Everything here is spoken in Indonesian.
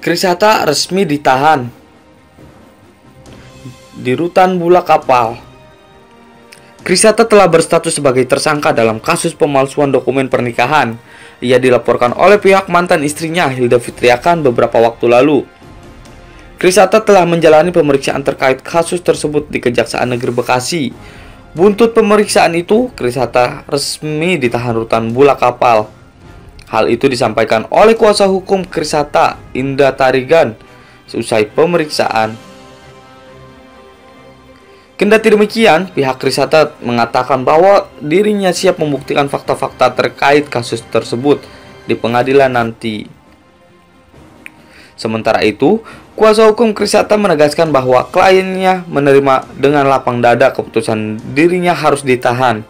Krisata resmi ditahan di rutan Bula Kapal. Krisata telah berstatus sebagai tersangka dalam kasus pemalsuan dokumen pernikahan. Ia dilaporkan oleh pihak mantan istrinya Hilda Fitriakan beberapa waktu lalu. Krisata telah menjalani pemeriksaan terkait kasus tersebut di Kejaksaan Negeri Bekasi. Buntut pemeriksaan itu, Krisata resmi ditahan rutan Bula Kapal. Hal itu disampaikan oleh kuasa hukum Krisata Indah Tarigan seusai pemeriksaan. Kendati demikian, pihak Krisata mengatakan bahwa dirinya siap membuktikan fakta-fakta terkait kasus tersebut di pengadilan nanti. Sementara itu, kuasa hukum Krisata menegaskan bahwa kliennya menerima dengan lapang dada keputusan dirinya harus ditahan